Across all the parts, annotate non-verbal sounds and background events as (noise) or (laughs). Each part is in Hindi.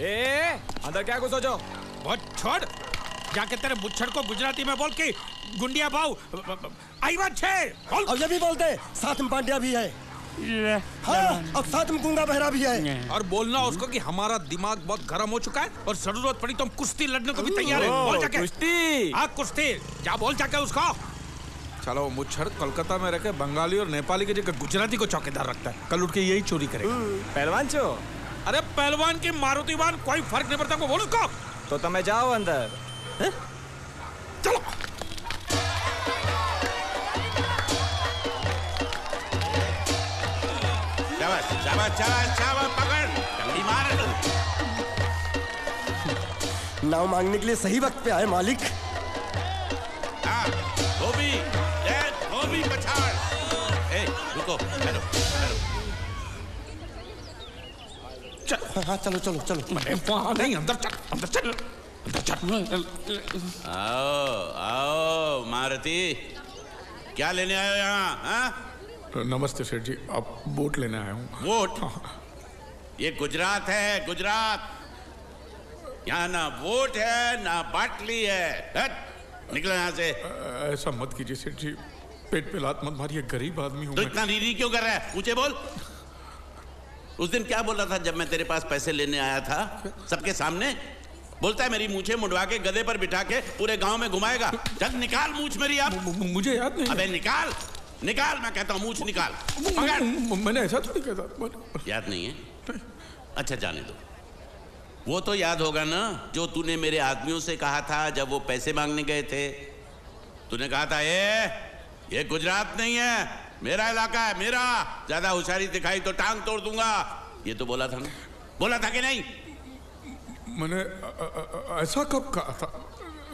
ए अंदर क्या घुसो जो? वो छोड़। जाके तेरे मुच्छड़ को गुजराती में बोल के गुंडिया भाव आई बात छे बोल। अब ये भी बोलते साथ में पांड्या भी है। हाँ और साथ में गूँगा बहरा भी है। और बोलना उसको कि हमारा दिमाग बहुत गर्म हो चुका है और ज़रूरत पड़ी तो हम कुश्ती लड़ने को भी तैयार है। बोल जाके। कुश्ती? हाँ कुश्ती। जा बोल जाके उसको। चलो मुच्छड़ कोलकाता में रहकर बंगाली और नेपाली की जगह गुजराती को चौकीदार रखता है। कल उठ के यही चोरी करेगा। पहलवान छो अरे पहलवान की मारुतिवान कोई फ़र्क नहीं पड़ता को बोलो को तो तुम जाओ अंदर। है? चलो। शाबाश पकड़। मार नाव मांगने के लिए सही वक्त पे आए मालिक। हाँ, धोबी धोबी पछाड़ ए रुको हेलो हाँ, हाँ चलो चलो चलो। वहाँ नहीं अंदर चल अंदर चल अंदर चल। आओ आओ मारुति। क्या लेने आए हो यहाँ हाँ? नमस्ते सेठ जी आप बोट लेने आया हूँ वोट ये गुजरात है गुजरात। यहाँ ना वोट है ना बाटली है। हट, निकलो यहाँ से। ऐसा मत कीजिए सेठ जी पेट पे लात मत मारिए गरीब आदमी हूँ तो इतना रीरी क्यों कर रहा है? पूछे बोल। उस दिन क्या बोल रहा था जब मैं तेरे पास पैसे लेने आया था? सबके सामने? बोलता है मेरी मूछे मुंडवा के गधे पर बिठा के पूरे गाँव में घुमाएगा। चल निकाल मूछ मेरी अब मुझे याद नहीं अबे निकाल। निकाल मैं कहता हूँ मूछ निकाल। पकड़। मैंने ऐसा थोड़ी कहा था। याद नहीं है? अच्छा जाने दो। वो तो याद होगा ना जो तूने मेरे आदमियों से कहा था जब वो पैसे मांगने गए थे। तूने कहा था ये ये गुजरात नहीं है। मेरा इलाका है मेरा। ज़्यादा होशियारी दिखाई तो टांग तोड़ दूँगा। ये तो बोला था ना। बोला था कि नहीं? मैंने ऐसा कब कहा था?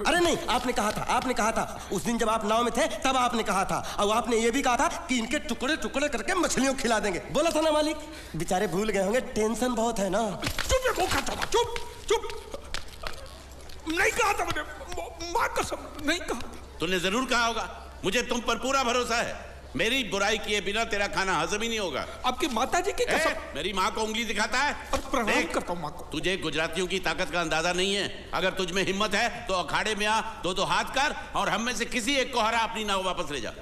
अरे नहीं आपने कहा था आपने कहा था। उस दिन जब आप नाव में थे तब आपने कहा था। और आपने ये भी कहा था कि इनके टुकड़े टुकड़े करके मछलियों खिला देंगे। बोला था ना मालिक? बेचारे भूल गए होंगे टेंशन बहुत है ना। चुप खाता चुप चुप। नहीं कहा था मैंने माँ कसम नहीं कहा तूने ज़रूर कहा होगा। मुझे तुम पर पूरा भरोसा है। मेरी बुराई किए बिना तेरा खाना हजम ही नहीं होगा। आपकी माता जी की ए, कसम। मेरी माँ को उंगली दिखाता है। प्रणाम करता हूँ माँ को। तुझे गुजरातियों की ताकत का अंदाज़ा नहीं है। अगर तुझ में हिम्मत है तो अखाड़े में आ दो दो हाथ कर और हम में से किसी एक को हरा अपनी नाव वापस ले जा।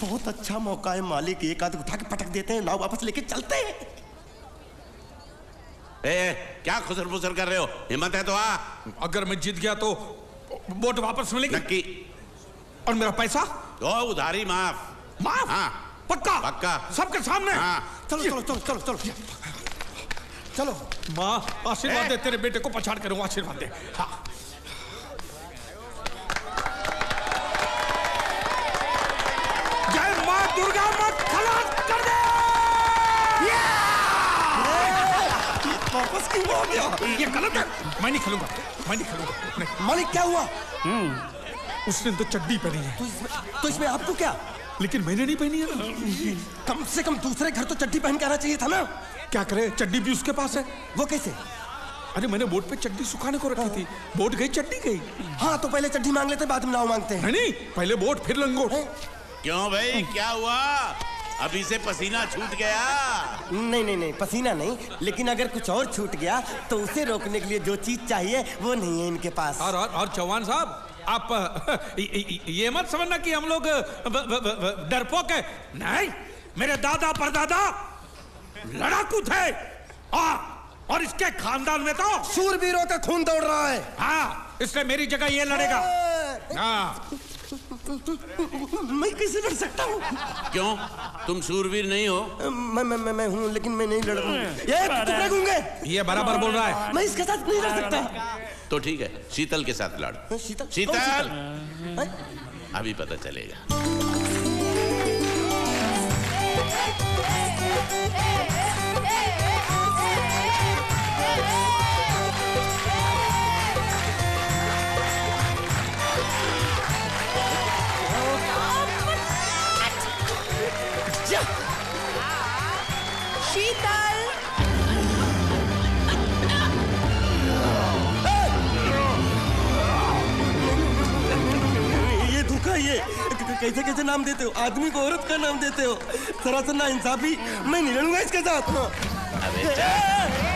बहुत अच्छा मौका है मालिक एक आध उठा के पटक देते हैं नाव वापस लेके चलते हैं। ए, ए, क्या खुसर फुसर कर रहे हो? हिम्मत है तो आ। अगर मैं जीत गया तो बोट वापस मिलेगी? नक्की। और मेरा पैसा? ओ उधारी माफ़। माफ़। हाँ। पक्का? पक्का। सबके सामने? हाँ। चलो चलो चलो चलो चलो। चलो। माँ आशीर्वाद दे तेरे बेटे को पछाड़ करूँ आशीर्वाद दे। हाँ। जय माँ दुर्गा मत खलास कर दे। वापस क्यों ये गलत है। मैं नहीं खेलूँगा। मैं नहीं खेलूँगा। मालिक क्या हुआ? उसने तो चड्डी पहनी है। तो इसमें तो इसमें आपको क्या? लेकिन मैंने नहीं पहनी है ना। कम से कम दूसरे घर तो चड्डी पहन के आना चाहिए था ना। क्या करे? चड्डी भी उसके पास है। वो कैसे? अरे मैंने बोट पे चड्डी सुखाने को रखी थी। बोट गई चड्डी गई? हाँ तो पहले चड्डी मांग लेते बाद में नाव मांगते हैं। है नहीं पहले बोट फिर लंगोट। क्यों भाई क्या हुआ? अभी से पसीना छूट गया। नहीं नहीं नहीं पसीना नहीं लेकिन अगर कुछ और छूट गया तो उसे रोकने के लिए जो चीज़ चाहिए वो नहीं है इनके पास। और और, और चौहान साहब आप (laughs) ये- मत समझना कि हम लोग डरपोक है। नहीं मेरे दादा परदादा लड़ाकू थे। आ, और इसके खानदान में तो सूरवीरों का खून दौड़ रहा है। हाँ इसलिए मेरी जगह ये लड़ेगा। मैं कैसे लड़ सकता हूँ। क्यों? तुम सूरवीर नहीं हो। मैं मैं मैं, मैं हूँ लेकिन मैं नहीं लड़ ये टुकड़े गूँगे ये बराबर बोल रहा है। मैं इसके साथ नहीं लड़ सकता। तो ठीक है शीतल के साथ लड़। शीतल? शीतल! अभी पता चलेगा। कैसे कैसे नाम देते हो? आदमी को औरत का नाम देते हो। सरासर ना इंसाफी मैं नहीं लड़ूँगा इसके साथ अबे